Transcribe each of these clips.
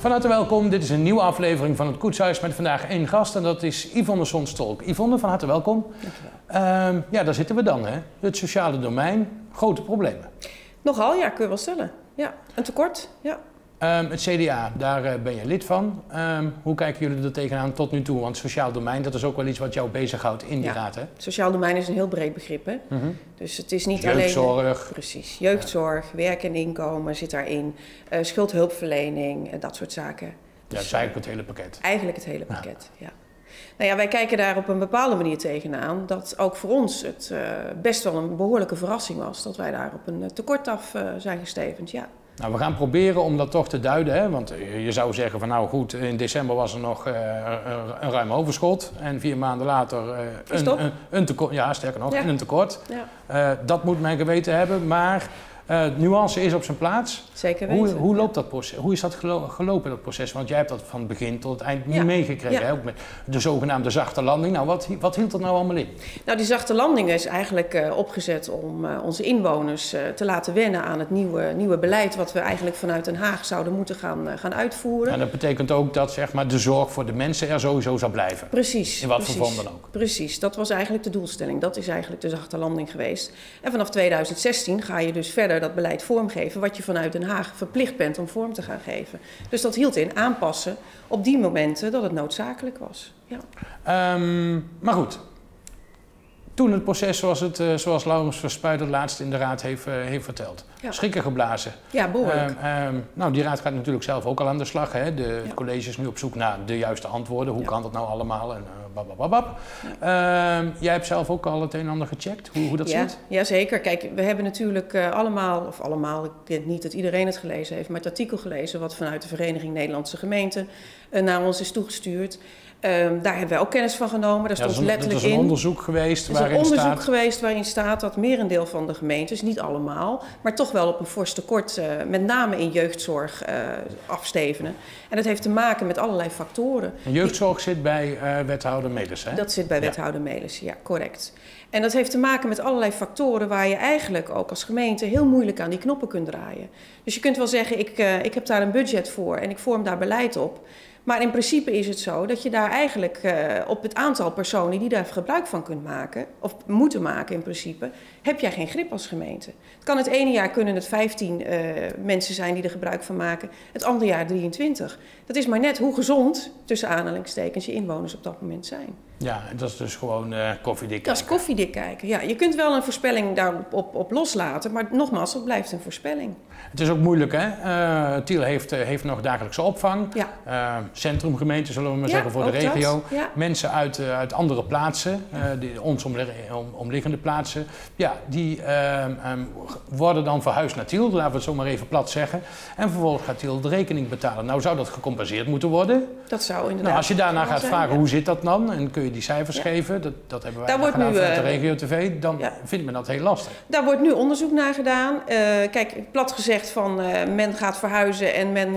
Van harte welkom. Dit is een nieuwe aflevering van het Koetshuis met vandaag één gast en dat is Yvonne Sonstolk. Yvonne, van harte welkom. Dankjewel. Uh, ja, daar zitten we dan, hè. Het sociale domein, grote problemen. Nogal, ja, kun je wel stellen. Ja, een tekort, ja. Um, het CDA, daar uh, ben je lid van. Um, hoe kijken jullie er tegenaan tot nu toe? Want sociaal domein, dat is ook wel iets wat jou bezighoudt in die ja. raad, hè? Sociaal domein is een heel breed begrip, hè? Mm -hmm. Dus het is niet jeugdzorg. alleen... Precies. Jeugdzorg, ja. werk en inkomen zit daarin. Uh, schuldhulpverlening, dat soort zaken. Ja, dat is eigenlijk het hele pakket. Eigenlijk het hele pakket, ja. ja. Nou ja, wij kijken daar op een bepaalde manier tegenaan. Dat ook voor ons het uh, best wel een behoorlijke verrassing was. Dat wij daar op een tekort af zijn gestevend, ja. Nou, we gaan proberen om dat toch te duiden. Hè? Want je zou zeggen van nou goed, in december was er nog uh, een ruim overschot. En vier maanden later uh, een, een, een, tekort. Ja, sterker nog, ja. een tekort. Ja. Uh, dat moet men geweten hebben. Maar uh, nuance is op zijn plaats. Zeker weten. Hoe, hoe loopt dat proces? Hoe is dat gelo gelopen, dat proces? Want jij hebt dat van het begin tot het eind niet Ja. meegekregen. Ja. Ook met de zogenaamde zachte landing. Nou, wat, wat hield dat nou allemaal in? Nou, die zachte landing is eigenlijk uh, opgezet om uh, onze inwoners te laten wennen aan het nieuwe, nieuwe beleid. wat we eigenlijk vanuit Den Haag zouden moeten gaan, gaan uitvoeren. En dat betekent ook dat zeg maar, de zorg voor de mensen er sowieso zal blijven. Precies. In wat voor vorm dan ook. Precies, dat was eigenlijk de doelstelling. Dat is eigenlijk de zachte landing geweest. En vanaf 2016 ga je dus verder dat beleid vormgeven. wat je vanuit Den Haag verplicht bent om vorm te gaan geven. Dus dat hield in aanpassen op die momenten dat het noodzakelijk was. Ja. Um, maar goed. Toen het proces zoals, het, uh, zoals Laurens Verspuiter laatst in de raad heeft, uh, heeft verteld. Ja. Schrikken geblazen. Ja, behoorlijk. Um, um, nou, die raad gaat natuurlijk zelf ook al aan de slag. Hè? De, ja. Het college is nu op zoek naar de juiste antwoorden. Hoe ja. kan dat nou allemaal? En uh, babababab. Jij hebt zelf ook al het een en ander gecheckt, hoe, hoe dat zit? Ja, zeker. Kijk, we hebben natuurlijk allemaal, of allemaal, ik denk niet dat iedereen het gelezen heeft, maar het artikel gelezen wat vanuit de Vereniging Nederlandse Gemeenten naar ons is toegestuurd. Um, daar hebben wij ook kennis van genomen. Daar stond ja, letterlijk dat is een in. onderzoek geweest Er is waarin een onderzoek staat... geweest waarin staat dat merendeel van de gemeentes, niet allemaal, maar toch wel op een fors tekort, uh, met name in jeugdzorg, uh, afstevenen. En dat heeft te maken met allerlei factoren. En jeugdzorg zit bij uh, wethouder Melis, hè? Dat zit bij wethouder. Melis, ja, correct. En dat heeft te maken met allerlei factoren waar je eigenlijk ook als gemeente heel moeilijk aan die knoppen kunt draaien. Dus je kunt wel zeggen, ik, ik heb daar een budget voor en ik vorm daar beleid op. Maar in principe is het zo dat je daar eigenlijk uh, op het aantal personen die daar gebruik van kunt maken, of moeten maken in principe, heb jij geen grip als gemeente. Het kan het ene jaar kunnen het 15 uh, mensen zijn die er gebruik van maken, het andere jaar 23. Dat is maar net hoe gezond, tussen aanhalingstekens, je inwoners op dat moment zijn. Ja, dat is dus gewoon uh, koffiedik kijken. Dat is koffiedik kijken, ja. Je kunt wel een voorspelling daarop op, op loslaten, maar nogmaals, het blijft een voorspelling. Het is ook moeilijk, hè? Uh, Tiel heeft, uh, heeft nog dagelijkse opvang. Ja. Uh, centrumgemeente, zullen we maar ja, zeggen, voor de regio. Ja. Mensen uit, uit andere plaatsen, die, ons omlig om, omliggende plaatsen. Ja, die um, worden dan verhuisd naar Tiel, laten we het zo maar even plat zeggen. En vervolgens gaat Tiel de rekening betalen. Nou, zou dat gecompenseerd moeten worden? Dat zou inderdaad. Nou, als je daarna gaat vragen, hoe zit dat dan? En kun je die cijfers ja. geven? Dat, dat hebben wij gedaan nu, vanuit de uh, regio TV. Dan ja. vindt men dat heel lastig. Daar wordt nu onderzoek naar gedaan. Uh, kijk, plat gezegd van uh, men gaat verhuizen en men,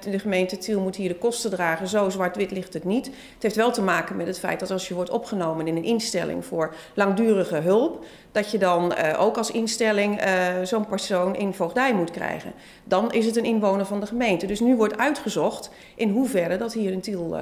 de gemeente Tiel moet hier de kosten dragen. Zo zwart-wit ligt het niet. Het heeft wel te maken met het feit dat als je wordt opgenomen in een instelling voor langdurige hulp, dat je dan ook als instelling zo'n persoon in voogdij moet krijgen. Dan is het een inwoner van de gemeente. Dus nu wordt uitgezocht in hoeverre dat hier in Tiel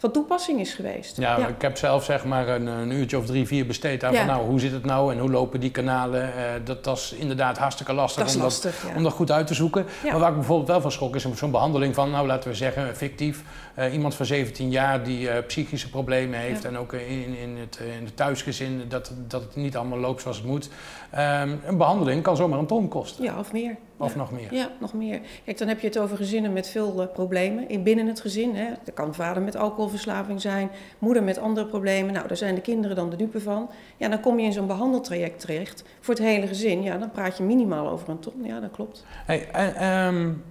van toepassing is geweest. Ja, ja, ik heb zelf zeg maar een, een, uurtje of drie, vier besteed aan Ja. van nou, hoe zit het nou en hoe lopen die kanalen. Uh, dat, dat is inderdaad hartstikke lastig, Dat om, lastig, dat, ja. om dat goed uit te zoeken. Maar waar ik bijvoorbeeld wel van schrok is zo'n behandeling van, nou laten we zeggen, fictief. Uh, iemand van 17 jaar die uh, psychische problemen heeft en ook in, in, het, in het thuisgezin dat, dat het niet allemaal loopt zoals het moet. Um, een behandeling kan zomaar een ton kosten. Ja, of meer. Of ja. nog meer. Ja, nog meer. Kijk, dan heb je het over gezinnen met veel uh, problemen in binnen het gezin. Hè. Er kan vader met alcoholverslaving zijn, moeder met andere problemen. Nou, daar zijn de kinderen dan de dupe van. Ja, dan kom je in zo'n behandeltraject terecht voor het hele gezin. Ja, dan praat je minimaal over een ton. Ja, dat klopt. Hey, uh, um,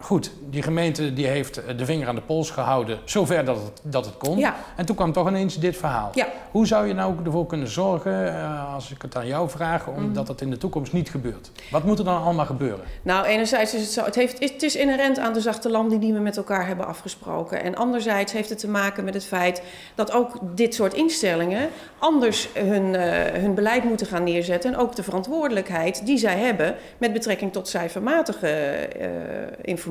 goed, die gemeente die heeft de vinger aan de pols gehouden, zover dat het, dat het kon. Ja. En toen kwam toch ineens dit verhaal. Ja. Hoe zou je nou ervoor kunnen zorgen, uh, als ik het aan jou vraag, omdat mm. dat in de toekomst niet gebeurt? Wat moet er dan allemaal gebeuren? Nou, enerzijds is het zo, het, heeft, het is inherent aan de zachte landing die we met elkaar hebben afgesproken. En anderzijds heeft het te maken met het feit dat ook dit soort instellingen anders hun, uh, hun beleid moeten gaan neerzetten. En ook de verantwoordelijkheid die zij hebben met betrekking tot cijfermatige uh, informatie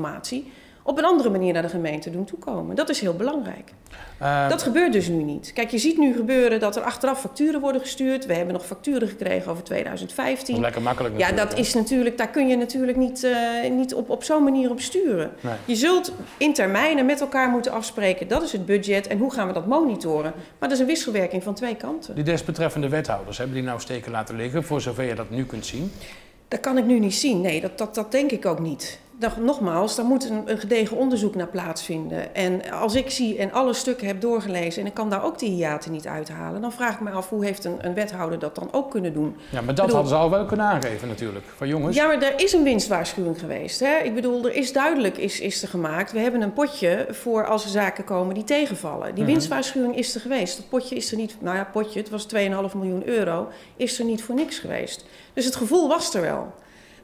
op een andere manier naar de gemeente doen toekomen. Dat is heel belangrijk. Uh, dat gebeurt dus nu niet. Kijk, je ziet nu gebeuren dat er achteraf facturen worden gestuurd. We hebben nog facturen gekregen over 2015. Lekker makkelijk Ja, dat is natuurlijk, daar kun je natuurlijk niet, uh, niet op, op zo'n manier op sturen. Nee. Je zult in termijnen met elkaar moeten afspreken, dat is het budget en hoe gaan we dat monitoren. Maar dat is een wisselwerking van twee kanten. Die desbetreffende wethouders, hebben die nou steken laten liggen, voor zover je dat nu kunt zien? Dat kan ik nu niet zien. Nee, dat, dat, dat denk ik ook niet nogmaals, daar moet een, een, gedegen onderzoek naar plaatsvinden. En als ik zie en alle stukken heb doorgelezen en ik kan daar ook die hiaten niet uithalen, dan vraag ik me af hoe heeft een, een wethouder dat dan ook kunnen doen. Ja, maar dat hadden ze al wel kunnen aangeven natuurlijk, van jongens. Ja, maar er is een winstwaarschuwing geweest. Hè? Ik bedoel, er is duidelijk is, is er gemaakt. We hebben een potje voor als er zaken komen die tegenvallen. Die mhm. winstwaarschuwing is er geweest. Dat potje is er niet, nou ja, potje, het was 2,5 miljoen euro, is er niet voor niks geweest. Dus het gevoel was er wel.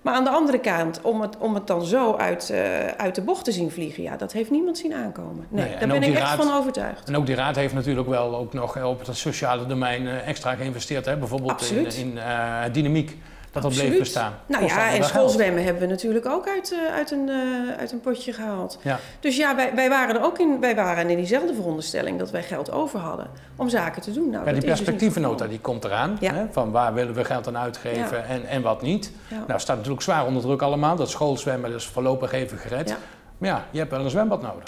Maar aan de andere kant, om het, om het dan zo uit, uh, uit de bocht te zien vliegen, ja, dat heeft niemand zien aankomen. Nee, nee daar ben ik echt van overtuigd. En ook die raad heeft natuurlijk wel ook nog op het sociale domein uh, extra geïnvesteerd. Hè? Bijvoorbeeld Absoluut. in, in uh, dynamiek dat dat bleef bestaan. Nou ja, en schoolzwemmen hebben we natuurlijk ook uit, uh, uit, een, uh, uit een potje gehaald. Ja. Dus ja, wij, wij waren er ook in, wij waren in diezelfde veronderstelling dat wij geld over hadden om zaken te doen. Nou, ja, die dus perspectievennota die komt eraan. Ja. Hè, van waar willen we geld aan uitgeven ja. en, en wat niet. Nou, staat natuurlijk zwaar onder druk allemaal. Dat schoolzwemmen is voorlopig even gered. Maar ja, je hebt wel een zwembad nodig.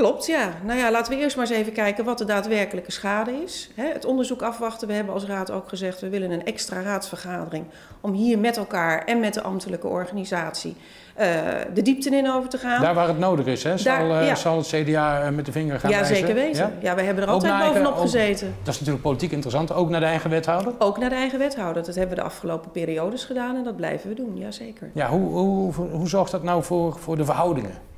Klopt, ja. Nou ja, laten we eerst maar eens even kijken wat de daadwerkelijke schade is. het onderzoek afwachten. We hebben als raad ook gezegd, we willen een extra raadsvergadering om hier met elkaar en met de ambtelijke organisatie uh, de diepte in over te gaan. Daar waar het nodig is, hè? Zal, Daar, ja. zal het CDA eh, met de vinger gaan ja, Zeker weten. Ja? ja, we hebben er altijd bovenop gezeten. Dat is natuurlijk politiek interessant, ook naar de eigen wethouder? Ook naar de eigen wethouder. Dat hebben we de afgelopen periodes gedaan en dat blijven we doen, ja zeker. Ja, hoe, hoe, hoe zorgt dat nou voor, voor de verhoudingen?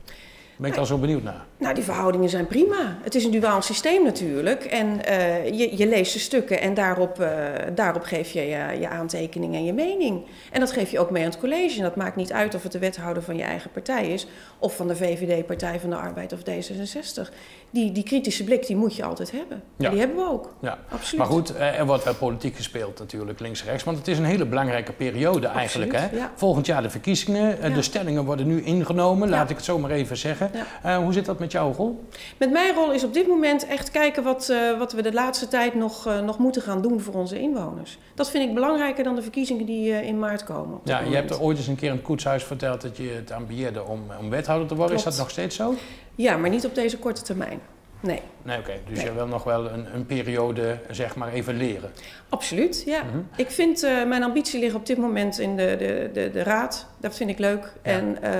Ben ik al zo benieuwd naar. Nou, die verhoudingen zijn prima. Het is een duaal systeem natuurlijk. En uh, je, je, leest de stukken en daarop, uh, daarop geef je, je je aantekening en je mening. En dat geef je ook mee aan het college. En dat maakt niet uit of het de wethouder van je eigen partij is... of van de VVD, Partij van de Arbeid of D66 die, die kritische blik die moet je altijd hebben. Ja. Die hebben we ook. Ja. Absoluut. Maar goed, eh, er wordt wel politiek gespeeld natuurlijk, links-rechts. Want het is een hele belangrijke periode eigenlijk. Hè? Volgend jaar de verkiezingen. Eh, de stellingen worden nu ingenomen, laat ik het zo maar even zeggen. Uh, hoe zit dat met jouw rol? Met mijn rol is op dit moment echt kijken wat, uh, wat we de laatste tijd nog, uh, nog moeten gaan doen voor onze inwoners. Dat vind ik belangrijker dan de verkiezingen die in maart komen. Ja, je hebt er ooit eens een keer in het koetshuis verteld dat je het ambieerde om, om wethouder te worden. Is dat nog steeds zo? Ja, maar niet op deze korte termijn. Nee. Nee, oké. Dus je wil nog wel een, een, periode, zeg maar, even leren? Absoluut, ja. Mhm. Ik vind, uh, mijn ambitie ligt op dit moment in de, de, de, de raad. Dat vind ik leuk. En uh,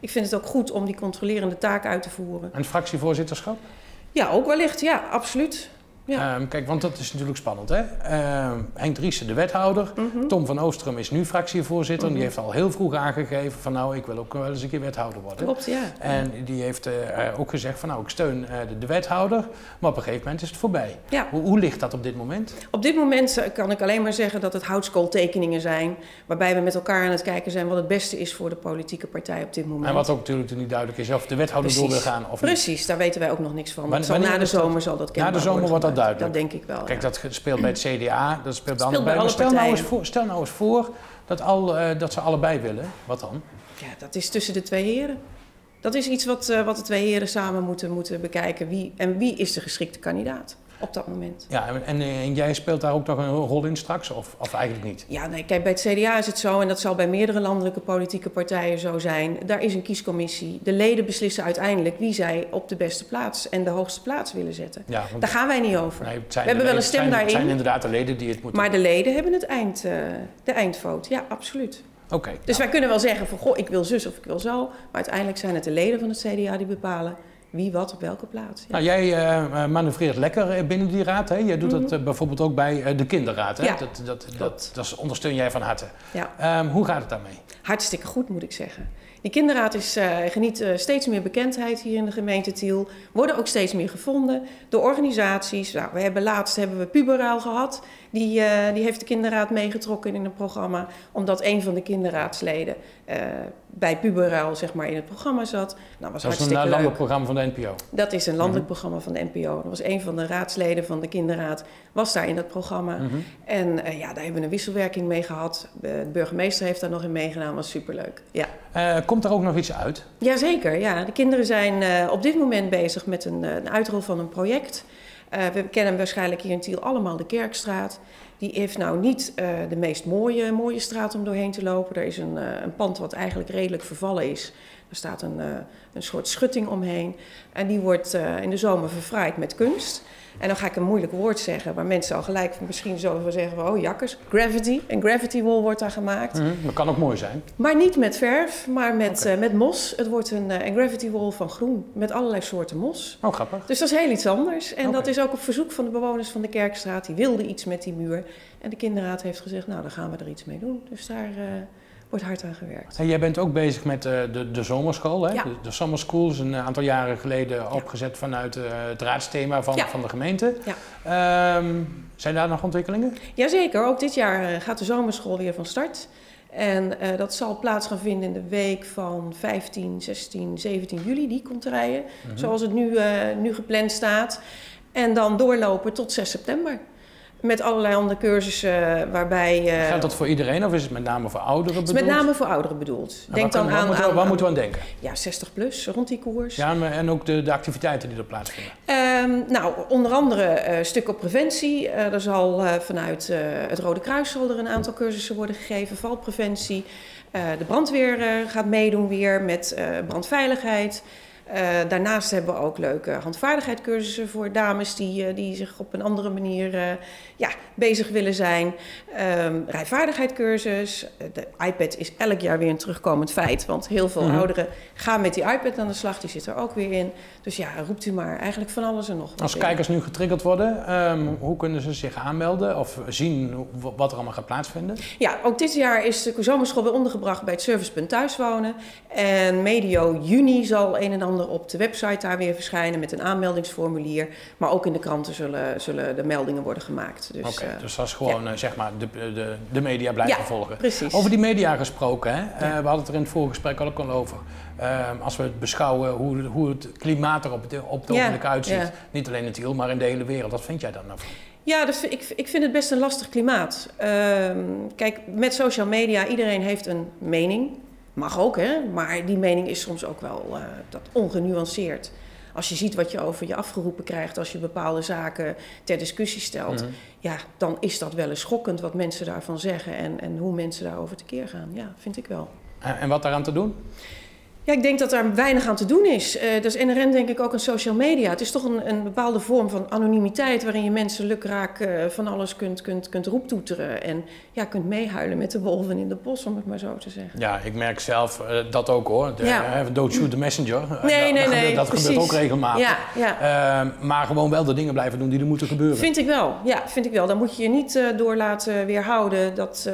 ik vind het ook goed om die controlerende taak uit te voeren. En het fractievoorzitterschap? Ja, ook wellicht. Ja, absoluut. Ja. Um, kijk, want dat is natuurlijk spannend. Hè? Uh, Henk Driessen, de wethouder. Mhm. Tom van Oostrum is nu fractievoorzitter. Mm Die heeft al heel vroeg aangegeven van nou, ik wil ook wel eens een keer wethouder worden. Klopt, ja. En die heeft uh, ook gezegd van nou, ik steun uh, de, de, wethouder. Maar op een gegeven moment is het voorbij. Ja. Hoe, hoe, ligt dat op dit moment? Op dit moment kan ik alleen maar zeggen dat het houtskooltekeningen zijn. Waarbij we met elkaar aan het kijken zijn wat het beste is voor de politieke partij op dit moment. En wat ook natuurlijk niet duidelijk is of de wethouder door wil gaan of Precies, daar weten wij ook nog niks van. Maar, zal, na de zomer zal dat kenbaar Na de zomer wordt dat dat denk ik wel. Kijk, dat speelt bij het CDA, dat speelt bij andere partijen. Stel nou, eens voor, stel nou eens voor dat, al, uh, dat ze allebei willen. Wat dan? Ja, dat is tussen de twee heren. Dat is iets wat, uh, wat de twee heren samen moeten, moeten bekijken. Wie, en wie is de geschikte kandidaat? Op dat moment. Ja, en, en, jij speelt daar ook nog een rol in straks, of, of eigenlijk niet? Ja, nee, kijk, bij het CDA is het zo, en dat zal bij meerdere landelijke politieke partijen zo zijn. Daar is een kiescommissie. De leden beslissen uiteindelijk wie zij op de beste plaats en de hoogste plaats willen zetten. Ja, daar gaan wij niet over. Nee, We hebben wel een stem zijn, daarin. Het zijn inderdaad de leden die het moeten Maar de leden hebben het eind, uh, de eindvoot, ja, absoluut. Oké. dus nou. wij kunnen wel zeggen van, goh, ik wil zus of ik wil zo. Maar uiteindelijk zijn het de leden van het CDA die bepalen wie wat op welke plaats. Ja. Nou, jij uh, manoeuvreert lekker eh, binnen die raad. Hè? Jij doet dat mhm. bijvoorbeeld ook bij de kinderraad. Hè? Ja, dat, dat, dat, dat, ondersteun jij van harte. Ja. Um, hoe gaat het daarmee? Hartstikke goed, moet ik zeggen. Die kinderraad is, geniet steeds meer bekendheid hier in de gemeente Tiel. Worden ook steeds meer gevonden door organisaties. Nou, we hebben laatst hebben we Puberaal gehad. Die, die heeft de kinderraad meegetrokken in een programma. Omdat een van de kinderraadsleden bij Puberaal zeg maar, in het programma zat. Nou, was dat is een programma van de NPO? Dat is een landelijk mhm. programma van de NPO. Dat was een van de raadsleden van de kinderraad, was daar in dat programma. Mhm. En ja, daar hebben we een wisselwerking mee gehad. De burgemeester heeft daar nog in meegenomen, was superleuk. Ja komt er ook nog iets uit? Jazeker, ja. De kinderen zijn op dit moment bezig met een, een uitrol van een project. we kennen waarschijnlijk hier in Tiel allemaal de Kerkstraat. Die heeft nou niet de meest mooie, mooie straat om doorheen te lopen. Er is een, een pand wat eigenlijk redelijk vervallen is. Er staat een, een soort schutting omheen. En die wordt in de zomer verfraaid met kunst. En dan ga ik een moeilijk woord zeggen, waar mensen al gelijk misschien zo zeggen van, oh jakkers, gravity. Een gravity wall wordt daar gemaakt. Mm, dat kan ook mooi zijn. Maar niet met verf, maar met, okay. uh, met mos. Het wordt een, uh, een, gravity wall van groen, met allerlei soorten mos. Oh, grappig. Dus dat is heel iets anders. En okay. dat is ook op verzoek van de bewoners van de Kerkstraat. Die wilden iets met die muur. En de kinderraad heeft gezegd, nou, dan gaan we er iets mee doen. Dus daar... Uh, wordt hard aan gewerkt. En jij bent ook bezig met uh, de, de zomerschool. Hè? Ja. De, de Summer School is een aantal jaren geleden ja. opgezet vanuit uh, het raadsthema van, ja. van de gemeente. Um, zijn daar nog ontwikkelingen? Jazeker, ook dit jaar uh, gaat de zomerschool weer van start. En dat zal plaats gaan vinden in de week van 15, 16, 17 juli. Die komt rijden, mm -hmm. zoals het nu, nu gepland staat. En dan doorlopen tot 6 september. Met allerlei andere cursussen waarbij... Uh, Geldt dat voor iedereen of is het met name voor ouderen bedoeld? Het is met name voor ouderen bedoeld. Denk dan aan, moeten we, waar moeten we aan denken? Ja, 60 plus, rond die koers. Ja, en ook de, de activiteiten die er plaatsvinden? Um, nou, onder andere uh, stuk op preventie. Uh, er zal vanuit het Rode Kruis zal er een aantal cursussen worden gegeven. Valpreventie. de brandweer gaat meedoen weer met brandveiligheid. Uh, daarnaast hebben we ook leuke handvaardigheidscursussen voor dames die, uh, die zich op een andere manier uh, ja, bezig willen zijn. Um, rijvaardigheidscursus. De iPad is elk jaar weer een terugkomend feit, want heel veel -hmm. ouderen gaan met die iPad aan de slag. Die zit er ook weer in. Dus ja, roept u maar eigenlijk van alles en nog wat. Als in. kijkers nu getriggerd worden, um, hoe kunnen ze zich aanmelden of zien wat er allemaal gaat plaatsvinden? Ja, ook dit jaar is de zomerschool weer ondergebracht bij het servicepunt thuiswonen. En medio juni zal een en ander op de website daar weer verschijnen met een aanmeldingsformulier. Maar ook in de kranten zullen, zullen de meldingen worden gemaakt. Dus, Oké, okay, uh, dus dat is gewoon ja. uh, zeg maar de, de, de media blijven ja, volgen. precies. Over die media gesproken, hè? Ja. Uh, we hadden het er in het vorige gesprek ook al over. als we het beschouwen hoe, hoe het klimaat er op, op het ogenblik uitziet. Niet alleen in Tiel, maar in de hele wereld. Wat vind jij daar nou van? Ja, dat, ik, ik vind het best een lastig klimaat. kijk, met social media, iedereen heeft een mening. Mag ook, hè? maar die mening is soms ook wel uh, dat ongenuanceerd. Als je ziet wat je over je afgeroepen krijgt als je bepaalde zaken ter discussie stelt, mm-hmm. ja, dan is dat wel eens schokkend wat mensen daarvan zeggen en, en hoe mensen daarover tekeer gaan. Ja, vind ik wel. En, en wat daaraan te doen? Ja, ik denk dat daar weinig aan te doen is. Uh, dat is inherent denk ik ook aan social media. Het is toch een, een bepaalde vorm van anonimiteit... waarin je mensen lukraak uh, van alles kunt, kunt, kunt roeptoeteren... en ja, kunt meehuilen met de wolven in de bos, om het maar zo te zeggen. Ja, ik merk zelf uh, dat ook hoor. De, ja. don't shoot the messenger. Nee, nee, nee. Dat precies. gebeurt ook regelmatig. Ja, ja. maar gewoon wel de dingen blijven doen die er moeten gebeuren. Vind ik wel, ja, vind ik wel. Dan moet je je niet door laten weerhouden. Dat,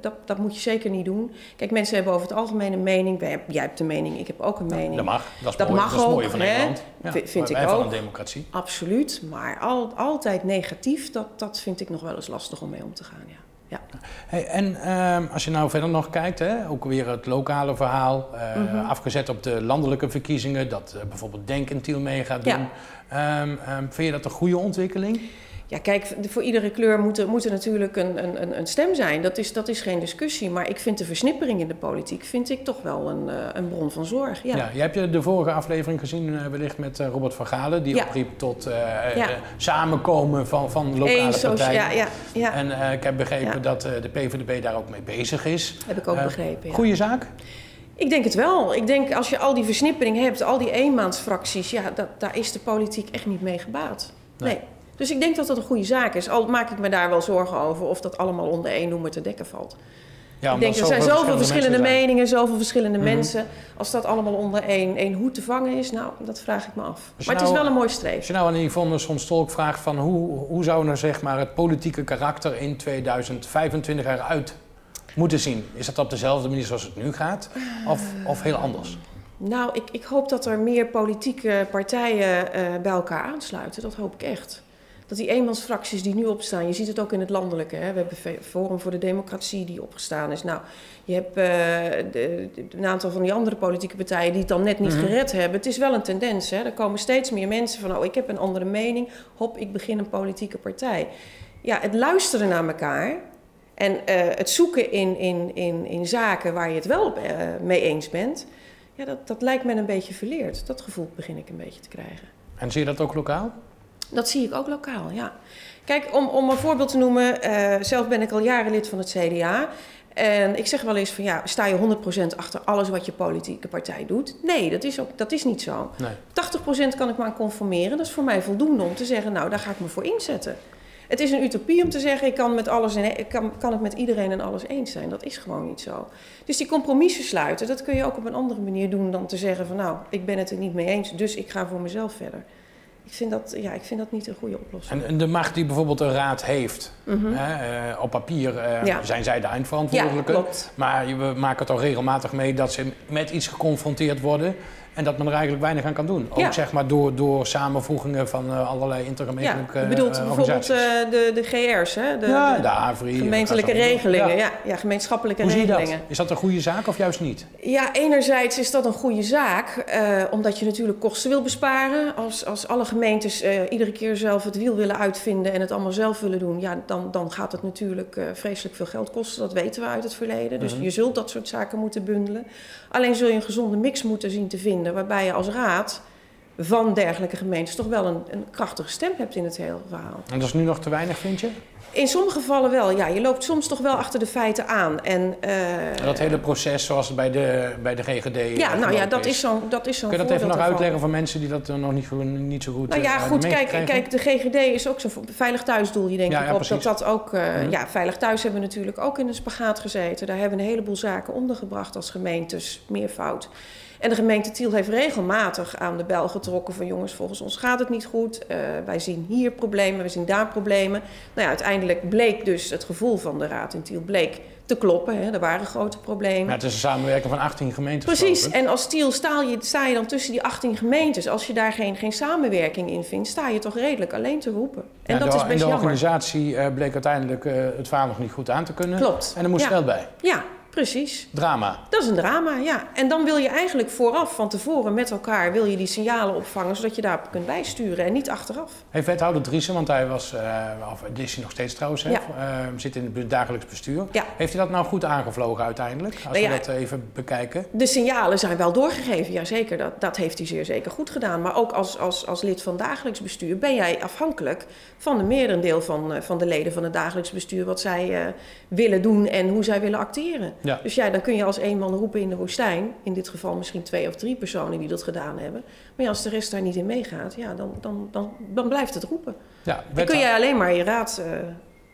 dat, dat moet je zeker niet doen. Kijk, mensen hebben over het algemeen een mening. Jij hebt een mening, ik heb ook een mening. Dat mag. Dat is dat mooi. mag dat is ook, mooi van? Nederland. Ja, vind ik ook. van een democratie. Absoluut. Maar al, altijd negatief, dat, dat vind ik nog wel eens lastig om mee om te gaan. Ja. Ja. Hey, en um, als je nou verder nog kijkt, hè, ook weer het lokale verhaal, uh, mm -hmm. afgezet op de landelijke verkiezingen, dat uh, bijvoorbeeld Denk en Tiel mee gaat doen. Ja. Um, um, vind je dat een goede ontwikkeling? Ja, kijk, voor iedere kleur moet er, moet er natuurlijk een, een, een stem zijn. Dat is, dat is geen discussie. Maar ik vind de versnippering in de politiek vind ik toch wel een, een bron van zorg. Ja. ja, je hebt je de vorige aflevering gezien, wellicht met Robert van Galen, die ja. opriep tot uh, ja. samenkomen van, van lokale partijen. Ja, ja, ja. En uh, ik heb begrepen dat uh, de PVDB daar ook mee bezig is. Heb ik ook begrepen. Ja. Goeie zaak? Ik denk het wel. Ik denk als je al die versnippering hebt, al die eenmaansfracties, ja, dat, daar is de politiek echt niet mee gebaat. nee. nee. Dus ik denk dat dat een goede zaak is. Al maak ik me daar wel zorgen over of dat allemaal onder één noemer te dekken valt. Ja, ik denk, er zijn zoveel verschillende meningen, zoveel verschillende mm -hmm. mensen. Als dat allemaal onder één, één hoed te vangen is, nou, dat vraag ik me af. Maar nou, het is wel een mooi streef. Als je nou aan Yvonne Sonstolk vraagt van hoe, hoe zou nou zeg maar het politieke karakter in 2025 eruit moeten zien? Is dat op dezelfde manier zoals het nu gaat? Of, of heel anders? Nou, ik, ik hoop dat er meer politieke partijen uh, bij elkaar aansluiten. Dat hoop ik echt dat die eenmansfracties die nu opstaan, je ziet het ook in het landelijke. Hè? We hebben Forum voor de Democratie die opgestaan is. Nou, je hebt uh, de, de, een aantal van die andere politieke partijen die het dan net niet mm -hmm. gered hebben. Het is wel een tendens. Hè? Er komen steeds meer mensen van, oh, ik heb een andere mening. Hop, ik begin een politieke partij. Ja, het luisteren naar elkaar En het zoeken in, in, in, in zaken waar je het wel mee eens bent, ja, dat, dat lijkt me een beetje verleerd. Dat gevoel begin ik een beetje te krijgen. En zie je dat ook lokaal? Dat zie ik ook lokaal, ja. Kijk, om, om een voorbeeld te noemen, uh, zelf ben ik al jaren lid van het CDA. En ik zeg wel eens van ja, sta je 100% achter alles wat je politieke partij doet? Nee, dat is, ook, dat is niet zo. Nee. 80% kan ik me aan conformeren. Dat is voor mij voldoende om te zeggen, nou daar ga ik me voor inzetten. Het is een utopie om te zeggen, ik kan, met alles en, kan, kan het met iedereen en alles eens zijn. Dat is gewoon niet zo. Dus die compromissen sluiten, dat kun je ook op een andere manier doen dan te zeggen van nou, ik ben het er niet mee eens, dus ik ga voor mezelf verder. Ik vind, dat, ja, ik vind dat niet een goede oplossing. En, de macht die bijvoorbeeld een raad heeft, mhm. hè, uh, op papier uh, zijn zij de eindverantwoordelijke. Ja, maar we maken toch regelmatig mee dat ze met iets geconfronteerd worden en dat men er eigenlijk weinig aan kan doen. Ook zeg maar door, door samenvoegingen van uh, allerlei intergemeentelijke ja, je bedoelt bijvoorbeeld uh, de, de GR's, hè? De, ja, de, AVRI. Gemeentelijke regelingen, ja. ja. gemeenschappelijke Hoe regelingen. Zie je dat? Is dat een goede zaak of juist niet? Ja, enerzijds is dat een goede zaak, omdat je natuurlijk kosten wil besparen. Als, als alle gemeentes iedere keer zelf het wiel willen uitvinden en het allemaal zelf willen doen, ja, dan, dan gaat het natuurlijk vreselijk veel geld kosten. Dat weten we uit het verleden. Dus mhm. je zult dat soort zaken moeten bundelen. Alleen zul je een gezonde mix moeten zien te vinden, waarbij je als raad van dergelijke gemeentes toch wel een, een krachtige stem hebt in het hele verhaal. En dat is nu nog te weinig, vind je? In sommige gevallen wel, ja. Je loopt soms toch wel achter de feiten aan. En, uh, dat hele proces zoals bij de, bij de GGD Ja, nou ja, dat is zo'n dat is zo'n Kun je dat even nog uitleggen voor mensen die dat nog niet, niet zo goed Nou ja, uh, goed, kijk, kijk, de GGD is ook zo'n veilig thuisdoel. Je denkt ja, ja, op dat dat ook... Uh, Ja, veilig thuis hebben we natuurlijk ook in een spagaat gezeten. Daar hebben we een heleboel zaken ondergebracht als gemeentes, meervoud. En de gemeente Tiel heeft regelmatig aan de bel getrokken van jongens, volgens ons gaat het niet goed. Wij zien hier problemen, wij zien daar problemen. Nou ja, uiteindelijk bleek dus het gevoel van de raad in Tiel bleek te kloppen. Hè. Er waren grote problemen. Ja, het is een samenwerking van 18 gemeenten. Precies. En als Tiel sta je, sta je dan tussen die 18 gemeentes. Als je daar geen, geen samenwerking in vindt, sta je toch redelijk alleen te roepen. En ja, dat de, is best de organisatie uh, bleek uiteindelijk uh, het verhaal nog niet goed aan te kunnen. Klopt. En er moest ja. geld bij. Ja, Precies. Drama. Dat is een drama, ja. En dan wil je eigenlijk vooraf, van tevoren met elkaar, wil je die signalen opvangen, zodat je daarop kunt bijsturen en niet achteraf. Heeft wethouder Driessen, want hij was, uh, of is hij nog steeds trouwens, ja. uh, zit in het dagelijks bestuur. Ja. Heeft hij dat nou goed aangevlogen uiteindelijk, als nou ja, we dat even bekijken? De signalen zijn wel doorgegeven, ja zeker. Dat, dat heeft hij zeer zeker goed gedaan. Maar ook als, als, als lid van dagelijks bestuur ben jij afhankelijk van de merendeel van, uh, van de leden van het dagelijks bestuur, wat zij willen doen en hoe zij willen acteren. Ja. Dus ja, dan kun je als één man roepen in de woestijn. In dit geval misschien twee of drie personen die dat gedaan hebben. Maar ja, als de rest daar niet in meegaat, ja, dan, dan, dan, dan blijft het roepen. Ja, dan kun je alleen maar je raad uh,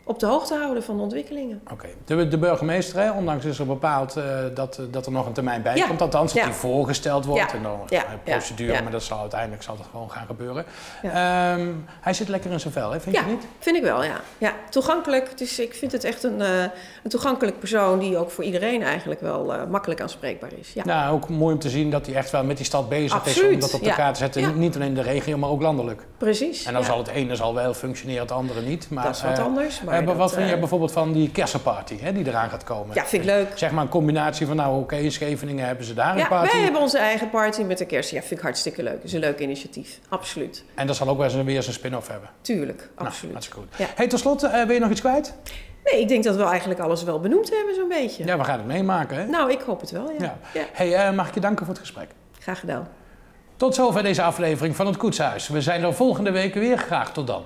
op de hoogte houden van de ontwikkelingen. Oké. De, de, burgemeester, hè, ondanks is er bepaald uh, dat, dat er nog een termijn bij ja. komt. Althans, dat ja. die voorgesteld wordt. Ja. En dan een procedure, maar dat zal uiteindelijk zal dat gewoon gaan gebeuren. Um, hij zit lekker in zijn vel, hè? vind je niet? vind ik wel, ja. ja. Toegankelijk. Dus ik vind het echt een, uh, een toegankelijk persoon die ook voor iedereen eigenlijk wel uh, makkelijk aanspreekbaar is. Ja. Nou, ook mooi om te zien dat hij echt wel met die stad bezig Absoluut. is om dat op elkaar te zetten. Niet alleen in de regio, maar ook landelijk. Precies. En dan zal het ene zal wel functioneren, het andere niet. Maar, dat is wat anders. Maar maar dat, wat vind je bijvoorbeeld van die kersenparty hè, die eraan gaat komen? Ja, vind ik leuk. Zeg maar een combinatie van, nou oké, okay, in Scheveningen hebben ze daar ja, een party. wij hebben onze eigen party met de kersen. Ja, vind ik hartstikke leuk. Dat is een leuk initiatief. Absoluut. En dat zal ook wel eens weer zijn spin-off hebben. Tuurlijk, absoluut. Nou, hartstikke goed. Ja. Hey, tot slot, uh, wil je nog iets kwijt? Nee, ik denk dat we eigenlijk alles wel benoemd hebben zo'n beetje. Ja, we gaan het meemaken hè? Nou, ik hoop het wel, ja. ja. ja. Hey, uh, mag ik je danken voor het gesprek? Graag gedaan. Tot zover deze aflevering van het Koetshuis. We zijn er volgende week weer. Graag tot dan.